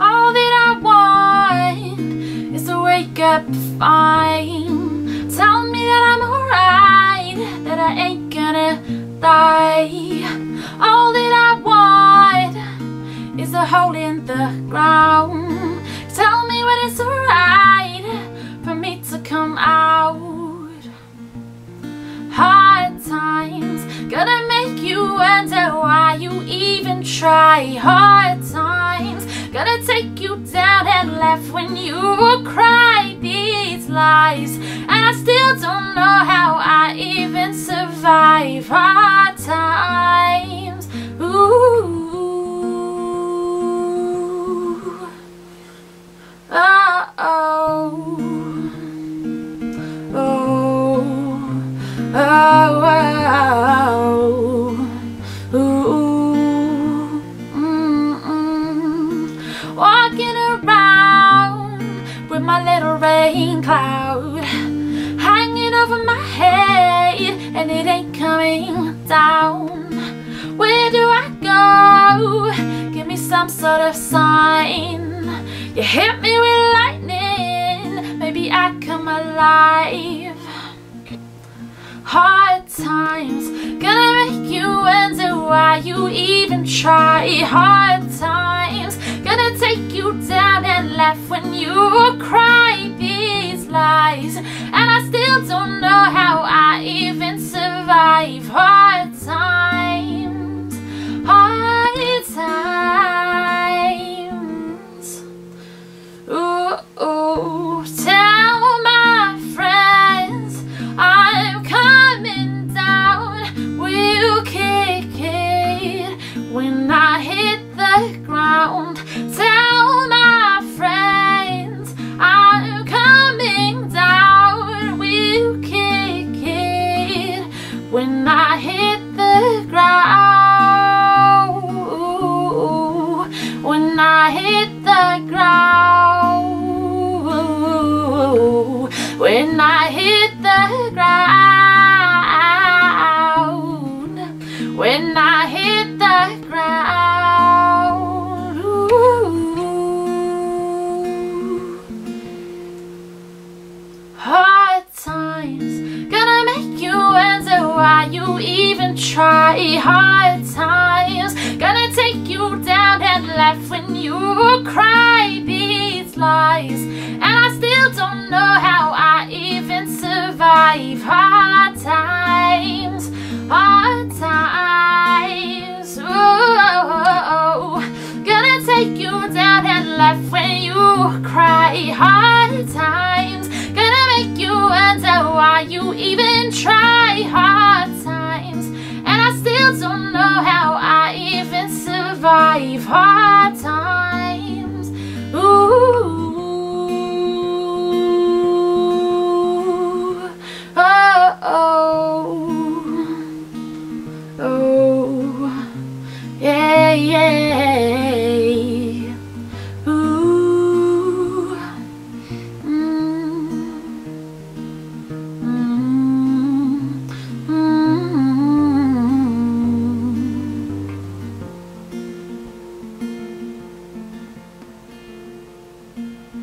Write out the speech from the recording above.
All that I want is to wake up fine. Tell me that I'm alright, that I ain't gonna die. All that I want is a hole in the ground. Tell me when it's alright wonder why you even try. Hard times gonna take you down and left when you cry these lies. And I still don't know how I even survive. Hard times, ooh. Oh, oh, oh, with my little rain cloud hanging over my head, and it ain't coming down. Where do I go? Give me some sort of sign. You hit me with lightning, maybe I come alive. Hard times gonna make you wonder why you even try. Hard times gonna take you down and laugh when when I hit the ground. Tell my friends I'm coming down. We'll kick it when I hit the ground. When I hit the ground. When I hit the ground. When I you even try Hard times. Gonna take you down and laugh when you cry. Beats lies and I still don't know how I even survive. Hard times, hard times. Ooh. Gonna take you down and laugh when you cry. Hard times, gonna make you wonder why you even try. Hard Mm-hmm.